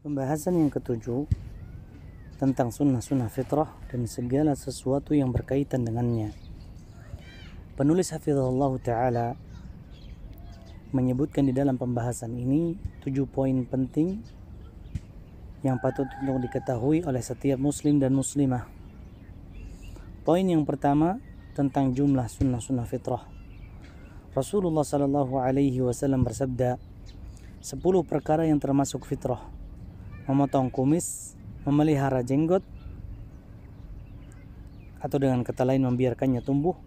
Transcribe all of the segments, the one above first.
Pembahasan yang ketujuh tentang sunnah-sunnah fitrah dan segala sesuatu yang berkaitan dengannya. Penulis Hafizahullah Ta'ala menyebutkan di dalam pembahasan ini tujuh poin penting yang patut untuk diketahui oleh setiap muslim dan muslimah. Poin yang pertama tentang jumlah sunnah-sunnah fitrah. Rasulullah Sallallahu Alaihi Wasallam bersabda, sepuluh perkara yang termasuk fitrah memotong kumis, memelihara jenggot, atau dengan kata lain membiarkannya tumbuh,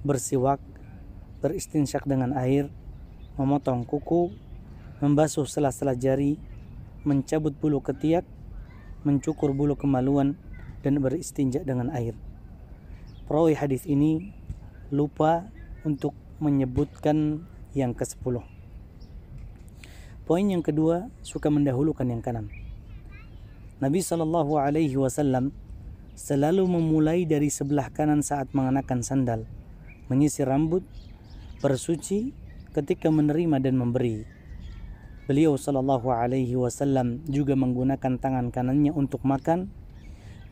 bersiwak, beristinsyak dengan air, memotong kuku, membasuh sela-sela jari, mencabut bulu ketiak, mencukur bulu kemaluan, dan beristinja dengan air. Perawi hadis ini lupa untuk menyebutkan yang ke-10. Poin yang kedua, suka mendahulukan yang kanan. Nabi Shallallahu Alaihi Wasallam selalu memulai dari sebelah kanan saat mengenakan sandal, menyisir rambut, bersuci ketika menerima dan memberi. Beliau Shallallahu Alaihi Wasallam juga menggunakan tangan kanannya untuk makan,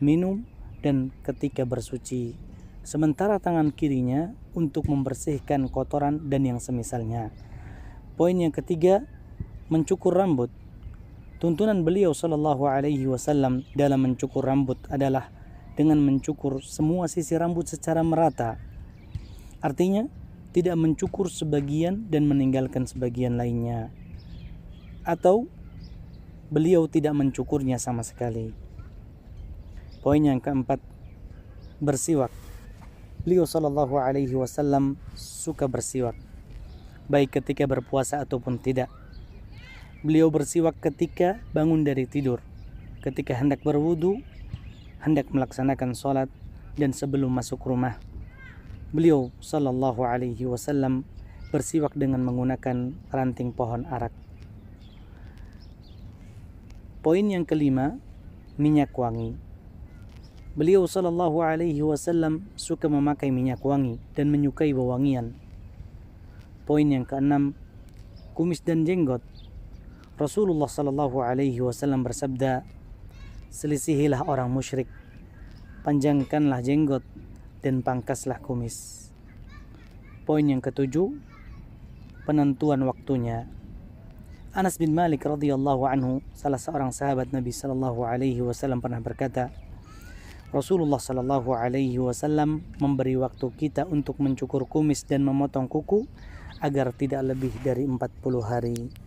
minum, dan ketika bersuci. Sementara tangan kirinya untuk membersihkan kotoran dan yang semisalnya. Poin yang ketiga, mencukur rambut. Tuntunan beliau Shallallahu Alaihi Wasallam dalam mencukur rambut adalah dengan mencukur semua sisi rambut secara merata. Artinya, tidak mencukur sebagian dan meninggalkan sebagian lainnya. Atau beliau tidak mencukurnya sama sekali. Poin yang keempat, bersiwak. Beliau Shallallahu Alaihi Wasallam suka bersiwak, baik ketika berpuasa ataupun tidak. Beliau bersiwak ketika bangun dari tidur, ketika hendak berwudu, hendak melaksanakan sholat, dan sebelum masuk rumah. Beliau Shallallahu Alaihi Wasallam bersiwak dengan menggunakan ranting pohon arak. Poin yang kelima, minyak wangi. Beliau Shallallahu Alaihi Wasallam suka memakai minyak wangi dan menyukai wewangian. Poin yang keenam, kumis dan jenggot. Rasulullah Sallallahu Alaihi Wasallam bersabda, selisihilah orang musyrik, panjangkanlah jenggot dan pangkaslah kumis. Poin yang ketujuh, penentuan waktunya. Anas bin Malik radhiyallahu anhu, salah seorang sahabat Nabi Sallallahu Alaihi Wasallam pernah berkata, Rasulullah Sallallahu Alaihi Wasallam memberi waktu kita untuk mencukur kumis dan memotong kuku agar tidak lebih dari 40 hari.